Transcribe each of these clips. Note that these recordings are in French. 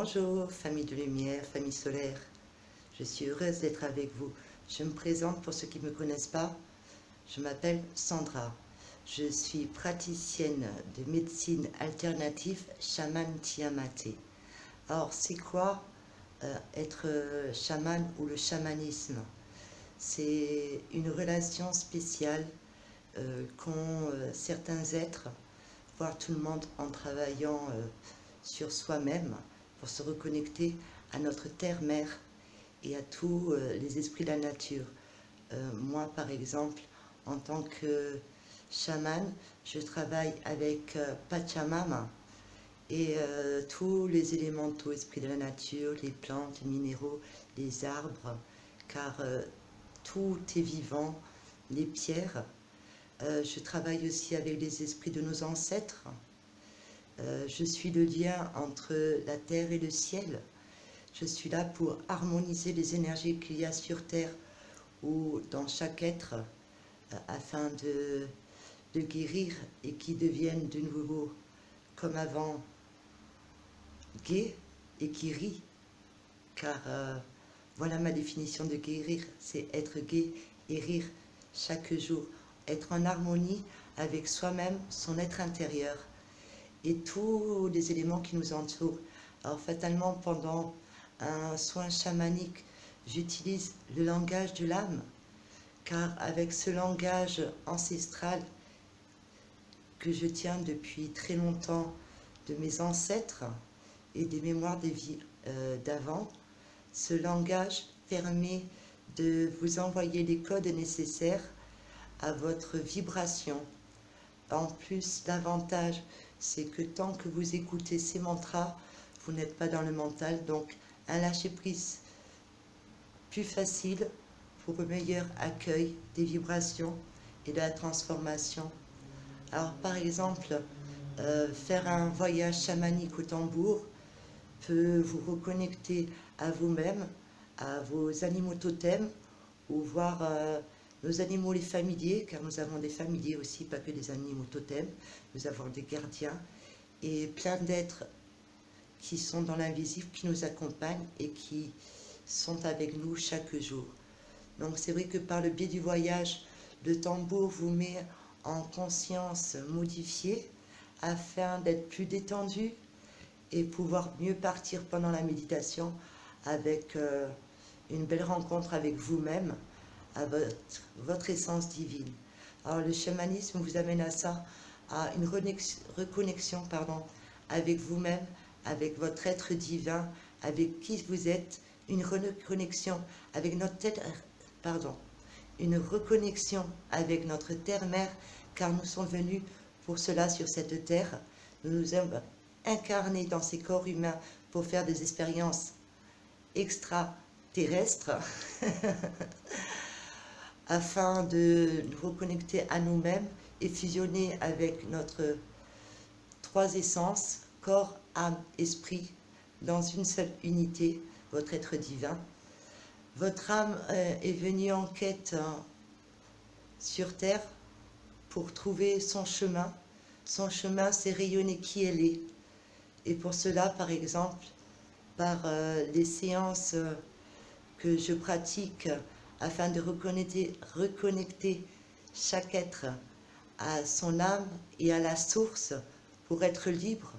Bonjour, famille de lumière, famille solaire. Je suis heureuse d'être avec vous. Je me présente pour ceux qui ne me connaissent pas. Je m'appelle Sandra. Je suis praticienne de médecine alternative chaman Tiamate. Alors, c'est quoi euh, être euh, chaman ou le chamanisme? C'est une relation spéciale euh, qu'ont certains êtres, voire tout le monde, en travaillant sur soi-même pour se reconnecter à notre terre-mère et à tous les esprits de la nature. moi, par exemple, en tant que chaman, je travaille avec Pachamama, et euh, tous les élémentaux, esprits de la nature, les plantes, les minéraux, les arbres, car euh, tout est vivant, les pierres. Euh, je travaille aussi avec les esprits de nos ancêtres. Je suis le lien entre la terre et le ciel. Je suis là pour harmoniser les énergies qu'il y a sur terre ou dans chaque être afin de, de guérir et qui deviennent de nouveau comme avant gai et qui rit. Car euh, voilà ma définition de guérir, c'est être gai et rire chaque jour, être en harmonie avec soi-même, son être intérieur et tous les éléments qui nous entourent. Alors fatalement, pendant un soin chamanique, j'utilise le langage de l'âme, car avec ce langage ancestral que je tiens depuis très longtemps de mes ancêtres, et des mémoires des vies euh, d'avant. Ce langage permet de vous envoyer les codes nécessaires à votre vibration. En plus, l'avantage, c'est que tant que vous écoutez ces mantras, vous n'êtes pas dans le mental, donc un lâcher-prise plus facile pour un meilleur accueil des vibrations et de la transformation. Alors par exemple, euh, faire un voyage chamanique au tambour, peut vous reconnecter à vous-même, à vos animaux totems, ou voir euh, nos animaux les familiers, car nous avons des familiers aussi, pas que des animaux totems, nous avons des gardiens, et plein d'êtres qui sont dans l'invisible, qui nous accompagnent et qui sont avec nous chaque jour. Donc c'est vrai que par le biais du voyage, le tambour vous met en conscience modifiée afin d'être plus détendu, et pouvoir mieux partir pendant la méditation avec euh, une belle rencontre avec vous-même, à votre, votre, essence divine. Alors le chamanisme vous amène à ça, à une reconnexion pardon, avec vous-même, avec votre être divin, avec qui vous êtes, une reconnexion avec notre tête, pardon, une reconnexion avec notre terre-mère, car nous sommes venus pour cela sur cette terre. Nous nous incarner dans ces corps humains pour faire des expériences extraterrestres afin de nous reconnecter à nous-mêmes et fusionner avec notre trois essences, corps, âme, esprit, dans une seule unité, votre être divin. Votre âme euh, est venue en quête hein, sur Terre pour trouver son chemin. Son chemin, c'est rayonner qui elle est, et pour cela, par exemple, par euh, les séances euh, que je pratique afin de reconnecter, chaque être à son âme et à la source pour être libre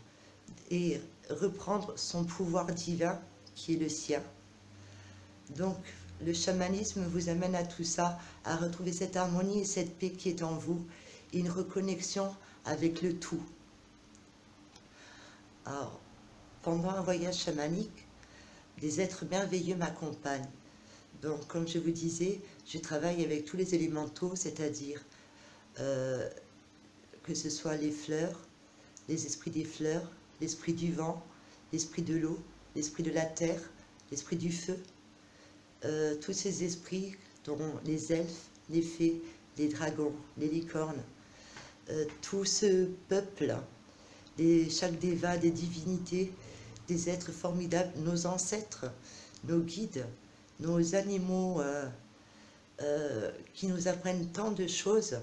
et reprendre son pouvoir divin qui est le sien. Donc, le chamanisme vous amène à tout ça, à retrouver cette harmonie et cette paix qui est en vous, une reconnexion avec le tout. Alors, pendant un voyage chamanique, des êtres merveilleux m'accompagnent. Donc, comme je vous disais, je travaille avec tous les élémentaux, c'est-à-dire euh, que ce soit les fleurs, les esprits des fleurs, l'esprit du vent, l'esprit de l'eau, l'esprit de la terre, l'esprit du feu, euh, tous ces esprits dont les elfes, les fées, les dragons, les licornes, euh, tout ce peuple chaque déva, des divinités, des êtres formidables, nos ancêtres, nos guides, nos animaux euh, euh, qui nous apprennent tant de choses.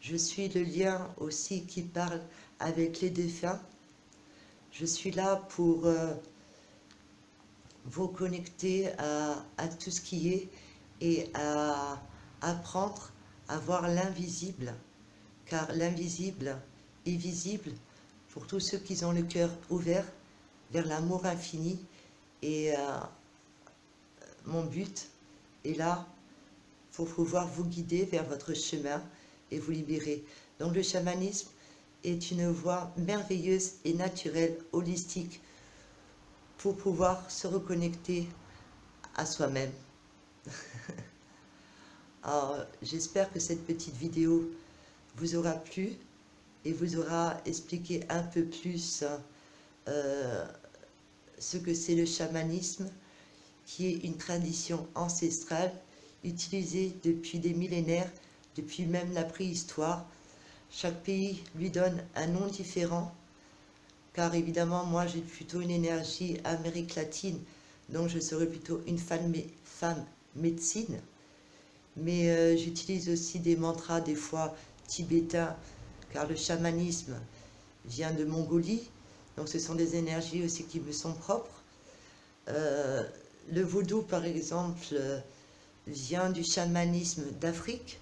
Je suis le lien aussi qui parle avec les défunts. Je suis là pour euh, vous connecter à, tout ce qui est et à apprendre à voir l'invisible, car l'invisible est visible pour tous ceux qui ont le cœur ouvert vers l'amour infini. Et mon but est là pour pouvoir vous guider vers votre chemin et vous libérer. Donc le chamanisme est une voie merveilleuse et naturelle, holistique, pour pouvoir se reconnecter à soi-même. Alors, j'espère que cette petite vidéo vous aura plu et vous aura expliqué un peu plus euh, ce que c'est le chamanisme, qui est une tradition ancestrale utilisée depuis des millénaires, depuis même la préhistoire. Chaque pays lui donne un nom différent, car évidemment, moi j'ai plutôt une énergie Amérique latine, donc je serais plutôt une femme, femme médecine. Mais euh, j'utilise aussi des mantras, des fois tibétains, car le chamanisme vient de Mongolie, donc ce sont des énergies aussi qui me sont propres. Euh, le vaudou, par exemple, vient du chamanisme d'Afrique.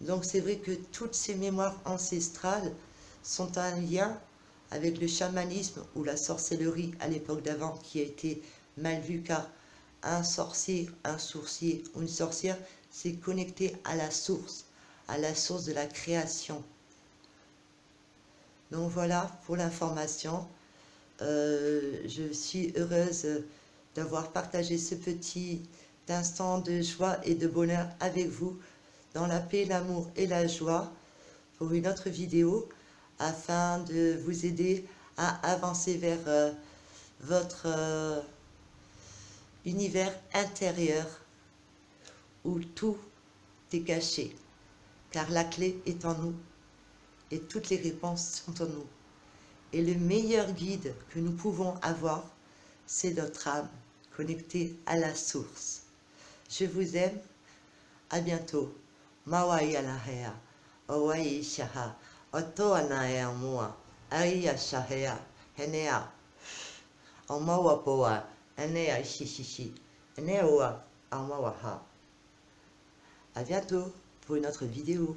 Donc c'est vrai que toutes ces mémoires ancestrales sont en lien avec le chamanisme ou la sorcellerie à l'époque d'avant qui a été mal vue car un sorcier, un sourcier ou une sorcière, c'est connecté à la source, à la source de la création. Donc voilà pour l'information. Euh, je suis heureuse d'avoir partagé ce petit instant de joie et de bonheur avec vous dans la paix, l'amour et la joie pour une autre vidéo afin de vous aider à avancer vers euh, votre euh, univers intérieur où tout est caché car la clé est en nous et toutes les réponses sont en nous. Et le meilleur guide que nous pouvons avoir, c'est notre âme connectée à la source. Je vous aime. À bientôt. Mawai alahea. Owai shaha. Oto anaea mua. Aia shahea. Henea. Omawa poa. Enea shishishi. Enea oa. Amawa ha. À bientôt pour une autre vidéo.